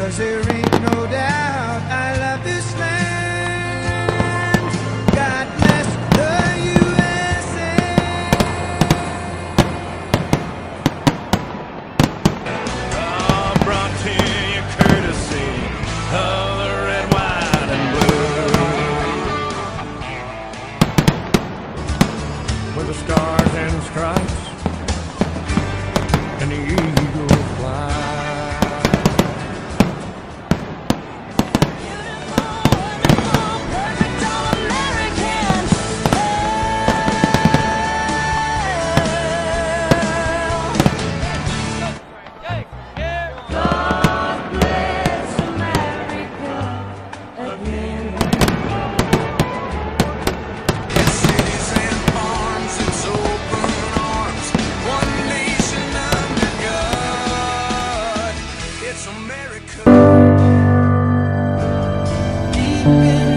Cause there ain't no doubt I love this land. God bless the USA. Oh, brought to you courtesy of the red, white, and blue. With the stars and stripes Yeah.